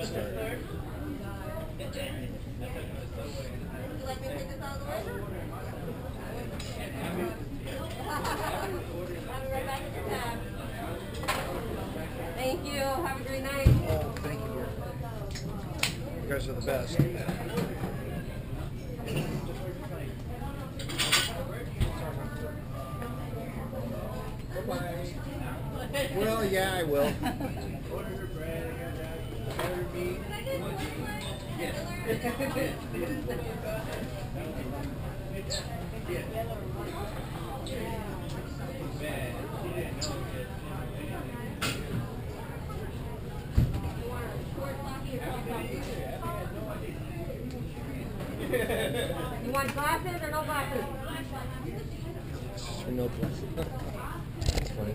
Thank you. Have a great night. Oh, thank you. You guys are the best. Well, yeah, I will. You want glasses or no glasses? For no place. That's funny.